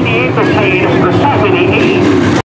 98 contains the 78